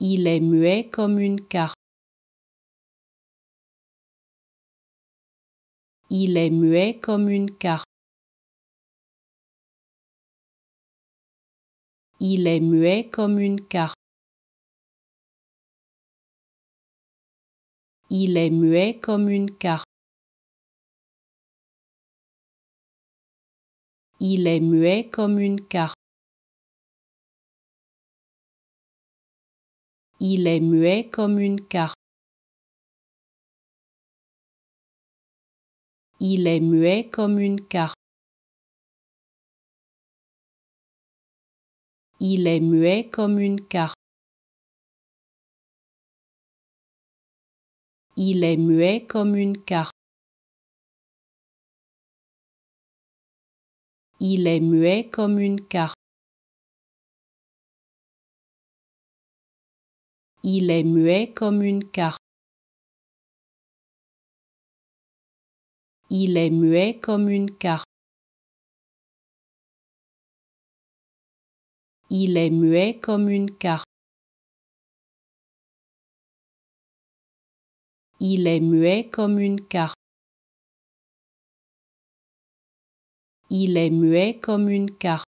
Il est muet comme une carte. Il est muet comme une carte. Il est muet comme une carte. Il est muet comme une carte. Il est muet comme une carte. Il est muet comme une carte. Il est muet comme une carte. Il est muet comme une carte. Il est muet comme une carte. Il est muet comme une carte. Il est muet comme une carte. Il est muet comme une carte. Il est muet comme une carte. Il est muet comme une carte. Il est muet comme une carte.